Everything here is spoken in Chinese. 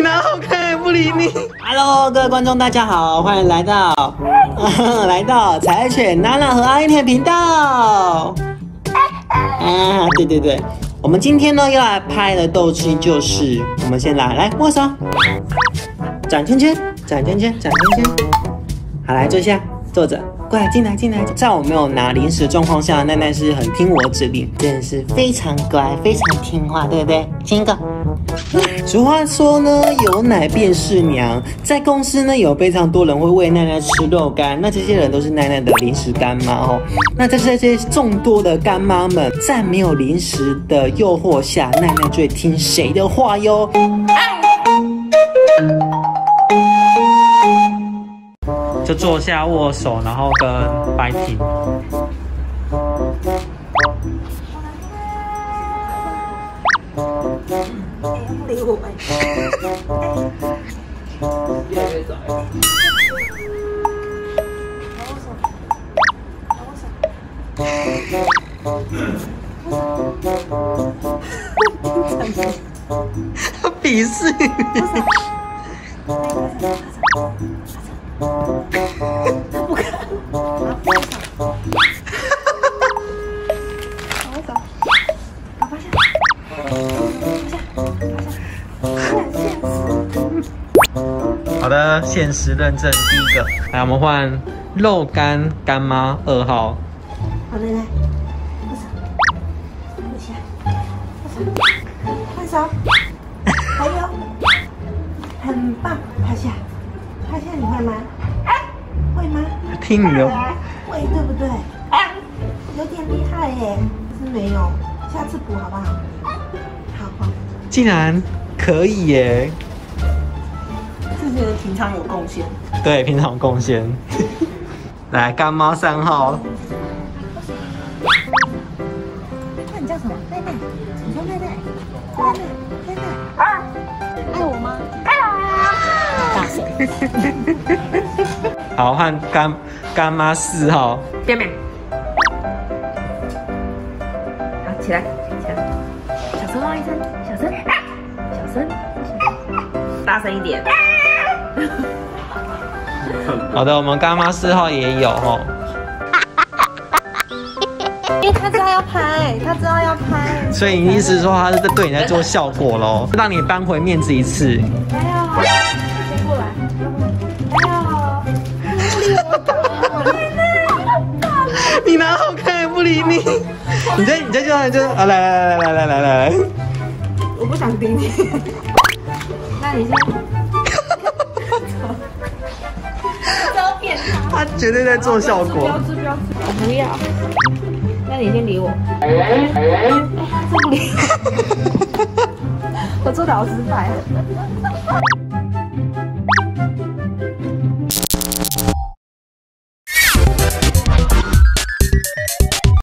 Hello，各位观众，大家好，欢迎来到 来到柴犬娜娜和阿英的频道。啊，对对对，我们今天呢要来拍的斗气就是，我们先来来握手，转圈圈，转圈圈，转圈圈。好，来坐下，坐着。过来，进来，进来。在我没有拿零食的状况下，奈奈是很听我指令，真的是非常乖，非常听话，对不对？亲一个。俗话说呢，有奶便是娘。在公司呢，有非常多人会喂奈奈吃肉干，那这些人都是奈奈的零食干妈哦。那在这些众多的干妈们，在没有零食的诱惑下，奈奈最听谁的话哟？就坐下握手，然后跟白婷。不理我哎、越来越早。他鄙视你。好的，限时认证第一个，来我们换肉干干妈二号。好奶奶，握手，握下，握手，换手，还有，很棒，趴下，趴下，你会吗？会吗？听你的，会，对不对？有点厉害耶，是没有，下次补好不好？好好，竟然可以耶！这些人平常有贡献。对，平常有贡献。来，干妈三号，那你叫什么？奈奈，你说奈奈，奈奈，奈奈，爱我吗？大声。好换干干妈四号。变变。好，起来，起来。小声汪一声，小声，小声，大声一点。好的，我们干妈四号也有哦。因为他知道要拍，他知道要拍。所以你意思是说他是对你在做效果喽，让你扳回面子一次。没有，先过来没有。你拿好看也不理你，你在你这就就啊来来来来来来来来，我不想顶你。那你先。招骗他。他绝对在做效果。吃不要吃，我不要。那你先理我。不理我。我做的好失败。